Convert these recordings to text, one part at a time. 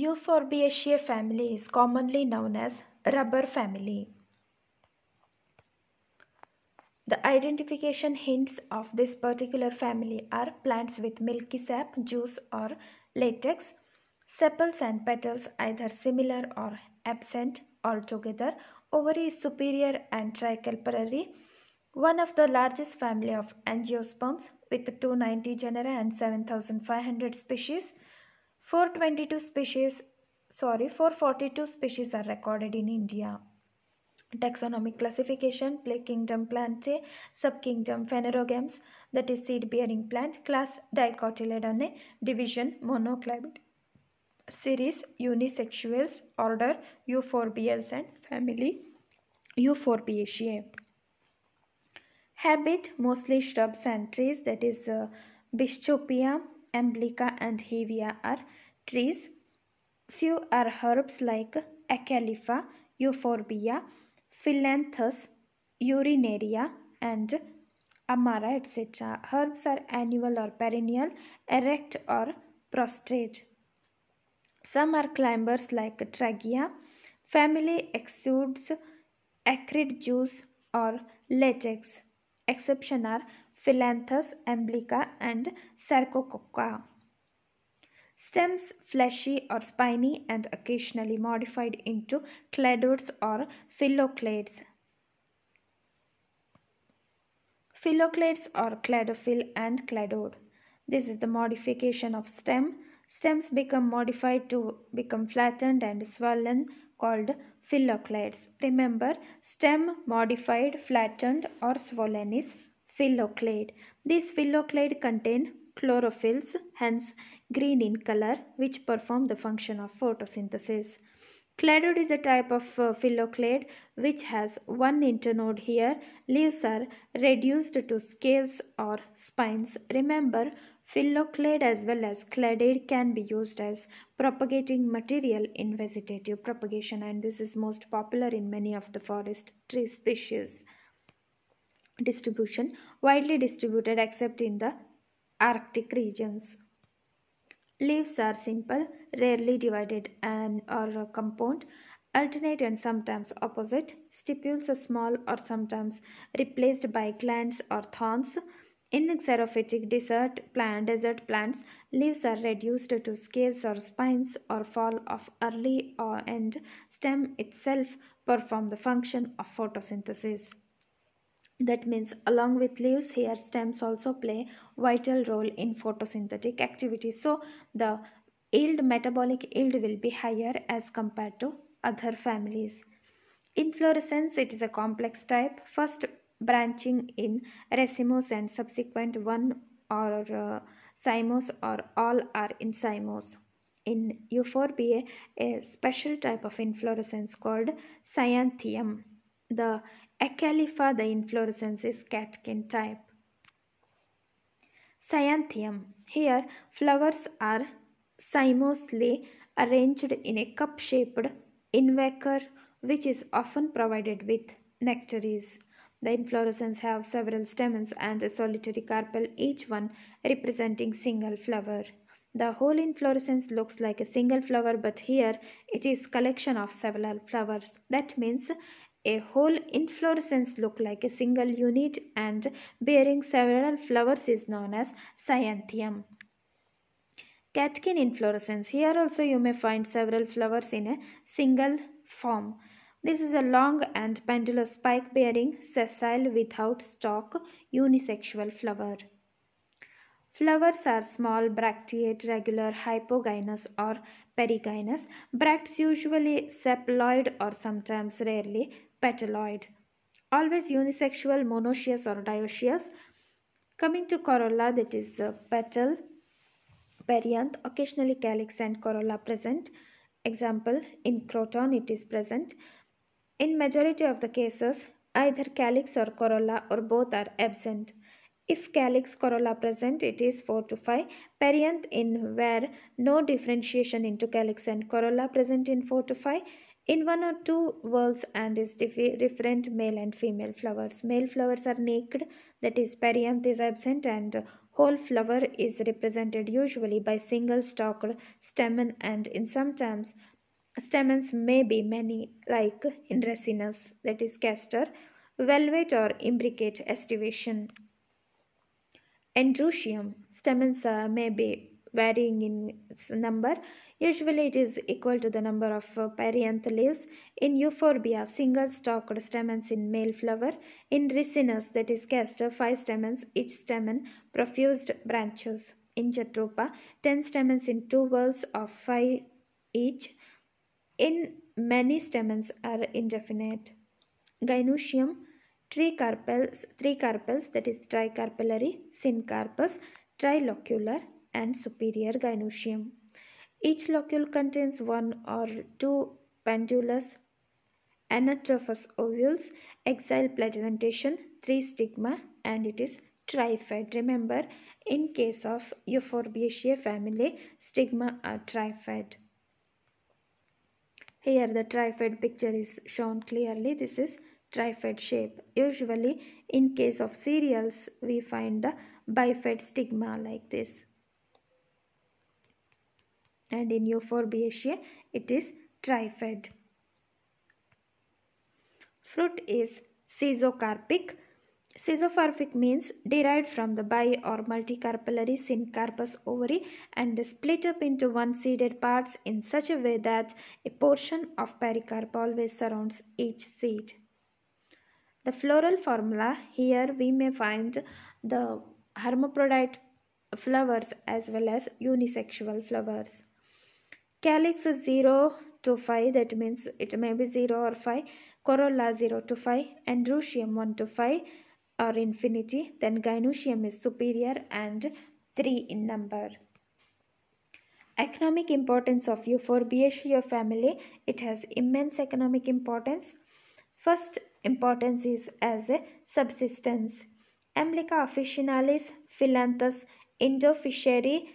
Euphorbiaceae family is commonly known as rubber family. The identification hints of this particular family are plants with milky sap, juice or latex, sepals and petals either similar or absent altogether, ovary is superior and tricarpellary, one of the largest family of angiosperms with 290 genera and 7500 species. 422 species, sorry, 442 species are recorded in India. Taxonomic classification, play kingdom Plantae, subkingdom Phanerogames, that is seed bearing plant, class Dicotyledone, division monoclide, series unisexuals, order Euphorbias and family Euphorbiaceae. Habit mostly shrubs and trees, that is uh, Bischofia, Emblica, and Hevea are trees. Few are herbs like Acalypha, Euphorbia, Phyllanthus, Urinaria, and Amara, etc. Herbs are annual or perennial, erect or prostrate. Some are climbers like Tragia. Family exudes acrid juice or latex. Exception are Phyllanthus, Emblica, and Sarcococca. Stems fleshy or spiny and occasionally modified into cladodes or phylloclades. Phylloclades or cladophyll and cladode. This is the modification of stem. Stems become modified to become flattened and swollen called phylloclades. Remember, stem modified, flattened or swollen is phylloclade. These phylloclade contain chlorophylls, hence green in color, which perform the function of photosynthesis. Cladode is a type of uh, phylloclade which has one internode here. Leaves are reduced to scales or spines. Remember, phylloclade as well as cladode can be used as propagating material in vegetative propagation and this is most popular in many of the forest tree species. Distribution widely distributed except in the Arctic regions. Leaves are simple, rarely divided and or compound, alternate and sometimes opposite. Stipules are small or sometimes replaced by glands or thorns. In xerophytic desert plant, desert plants, leaves are reduced to scales or spines or fall off early or and stem itself perform the function of photosynthesis that means along with leaves here stems also play vital role in photosynthetic activity so the yield metabolic yield will be higher as compared to other families. Inflorescence it is a complex type. First branching in racemose and subsequent one or uh, cymose or all are in cymose in euphorbia a special type of inflorescence called cyanthium the Acalypha, the inflorescence is catkin type. Cyanthium. Here, flowers are cymosely arranged in a cup-shaped involucre which is often provided with nectaries. The inflorescence have several stamens and a solitary carpel, each one representing single flower. The whole inflorescence looks like a single flower, but here it is collection of several flowers. That means a whole inflorescence look like a single unit and bearing several flowers is known as cyanthium. Catkin inflorescence. Here also you may find several flowers in a single form. This is a long and pendulous spike bearing sessile without stalk unisexual flower. Flowers are small, bracteate, regular, hypogynous or perigynous. Bracts usually sepaloid or sometimes rarely petaloid. Always unisexual, monoecious or dioecious. Coming to corolla that is uh, petal, perianth, occasionally calyx and corolla present. Example, in croton it is present. In majority of the cases, either calyx or corolla or both are absent. If calyx corolla present, it is 4 to 5. Perianth in where no differentiation into calyx and corolla present in 4 to 5 in one or two whorls and is different male and female flowers. Male flowers are naked, that is perianth is absent and whole flower is represented usually by single stalked stamen and in some sometimes stamens may be many like in Ricinus that is castor, valvate or imbricate estivation. Androecium stamens uh, may be varying in number Usually it is equal to the number of uh, perianth leaves. In euphorbia, single stalked stamens in male flower. In ricinus, that is castor, five stamens, each stamen profused branches. In jatropha, ten stamens in two whorls of five each. In many stamens are indefinite. Gynoecium, three carpels, three carpels that is tricarpellary, syncarpous, trilocular and superior gynoecium. Each locule contains one or two pendulous anatropous ovules, axile placentation, three stigma, and it is trifid. Remember, in case of Euphorbiaceae family, stigma are trifid. Here the trifid picture is shown clearly. This is trifid shape. Usually in case of cereals, we find the bifid stigma like this and in Euphorbiaceae it is trifid. Fruit is schizocarpic. Schizocarpic means derived from the bi or multicarpellary syncarpous ovary and split up into one-seeded parts in such a way that a portion of pericarp always surrounds each seed. The floral formula here we may find the hermaphrodite flowers as well as unisexual flowers. Calyx is 0 to 5 that means it may be 0 or 5. Corolla 0 to 5. Androecium 1 to 5 or infinity. Then Gynoecium is superior and 3 in number. Economic importance of Euphorbiaceae family. It has immense economic importance. First importance is as a subsistence. Emblica officinalis, Phyllanthus, Indofischeri,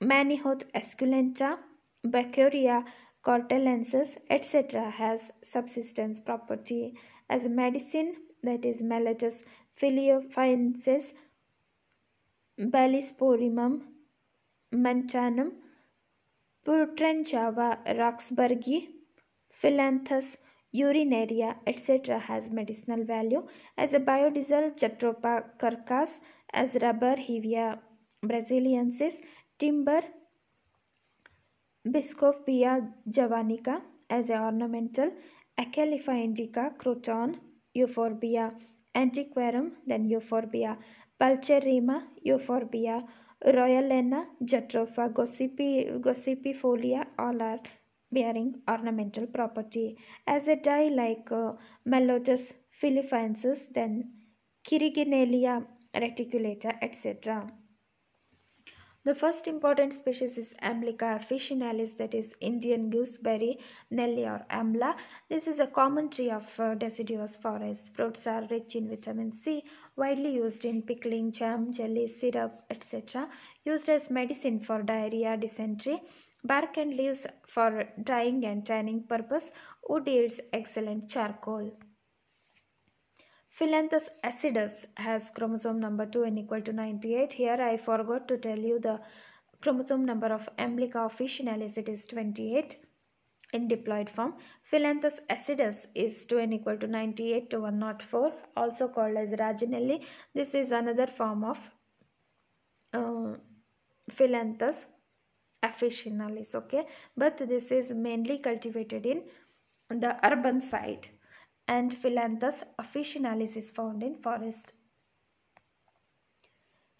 Manihot esculenta, Baccaurea courtallensis, etc. has subsistence property as a medicine that is Mallotus philippensis, Baliospermum montanum, Putranjiva roxburghii, Phyllanthus urinaria, etc. has medicinal value as a biodiesel Jatropha curcas, as rubber Hevea brasiliensis, timber Bischofia javanica as a ornamental, Acalypha indica, Croton, Euphorbia antiquorum, then Euphorbia pulcherrima, Euphorbia royleana, Jatropha gossipi, gossypifolia, all are bearing ornamental property. As a dye like uh, Mallotus philippensis, then Kirganelia reticulata, etc. The first important species is Emblica officinalis, that is Indian gooseberry, Nelly or Ambla. This is a common tree of uh, deciduous forests. Fruits are rich in vitamin C, widely used in pickling, jam, jelly, syrup, etc. Used as medicine for diarrhea, dysentery. Bark and leaves for dyeing and tanning purpose. Wood yields excellent charcoal. Phyllanthus acidus has chromosome number 2 and equal to 98. Here I forgot to tell you the chromosome number of Emblica officinalis. It is 28 in diploid form. Phyllanthus acidus is 2 and equal to 98 to 104 also called as Rajanelli. This is another form of uh, Phyllanthus officinalis okay but this is mainly cultivated in the urban side and Phyllanthus officinalis is found in forest.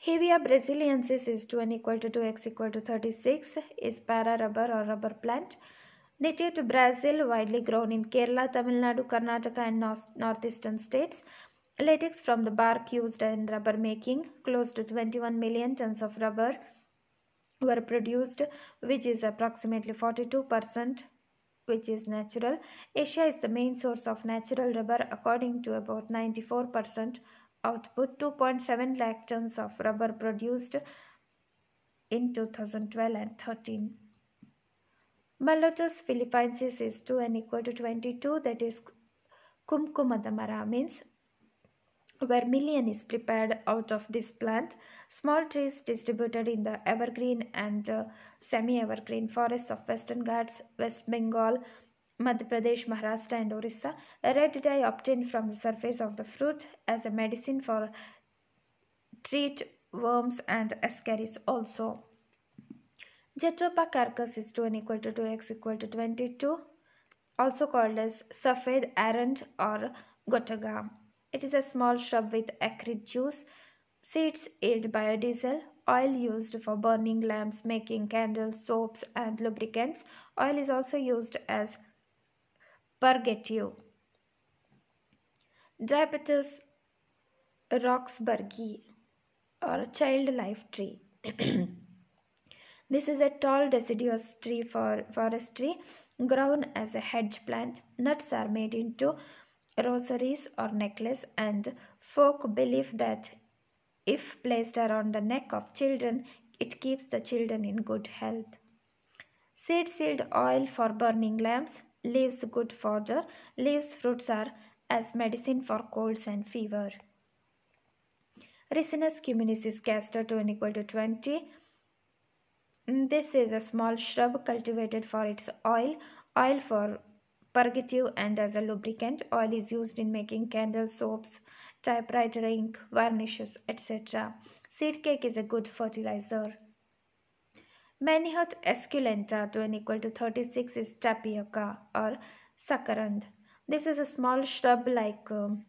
Hevea brasiliensis is 2 n equal to 2x equal to 36 is para rubber or rubber plant. Native to Brazil, widely grown in Kerala, Tamil Nadu, Karnataka and north northeastern states. Latex from the bark used in rubber making. Close to 21 million tons of rubber were produced which is approximately 42% which is natural. Asia is the main source of natural rubber according to about 94% output. 2.7 lakh tons of rubber produced in 2012 and 13. Mallotus philippensis is 2 and equal to 22 that is Kumkumadamara means Vermilion is prepared out of this plant. Small trees distributed in the evergreen and uh, semi evergreen forests of Western Ghats, West Bengal, Madhya Pradesh, Maharashtra, and Orissa. A red dye obtained from the surface of the fruit as a medicine for treat worms and ascaris also. Jatropha curcas is 2 n equal to 2x equal to 22, also called as Safed Arand or Gotaga. It is a small shrub with acrid juice. Seeds yield biodiesel. Oil used for burning lamps, making candles, soaps, and lubricants. Oil is also used as purgative. Drypetes roxburghi or child life tree. this is a tall deciduous tree for forestry grown as a hedge plant. Nuts are made into rosaries or necklace and folk believe that if placed around the neck of children it keeps the children in good health. Seed seed oil for burning lamps. Leaves good fodder leaves fruits are as medicine for colds and fever. Ricinus communis castor 2 equal to 20 mm, this is a small shrub cultivated for its oil. Oil for purgative and as a lubricant. Oil is used in making candles, soaps, typewriter ink, varnishes, etc. Seed cake is a good fertilizer. Manihot esculenta to equal to 36 is tapioca or saccharand. This is a small shrub like um,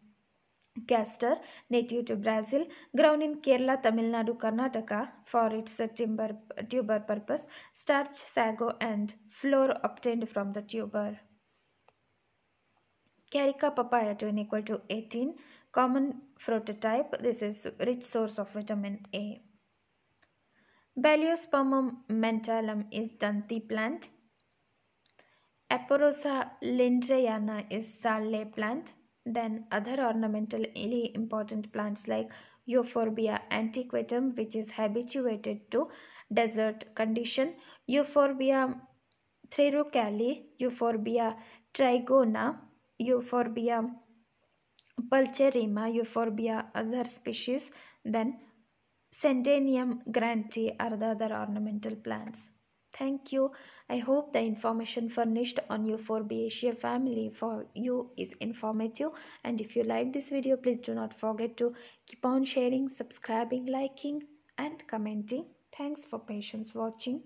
castor native to Brazil grown in Kerala, Tamil Nadu, Karnataka for its uh, timber, tuber purpose, starch, sago and flour obtained from the tuber. Carica papaya to equal to 18. Common fruit type. This is rich source of vitamin A. Baliospermum montanum is Danti plant. Aporosa lindleyana is Sale plant. Then other ornamentally important plants like Euphorbia antiquatum which is habituated to desert condition. Euphorbia tirucalli, Euphorbia trigona, Euphorbia pulcherrima, Euphorbia other species, then Synadenium grantii are the other ornamental plants. Thank you. I hope the information furnished on Euphorbiaceae family for you is informative. And if you like this video, please do not forget to keep on sharing, subscribing, liking and commenting. Thanks for patience watching.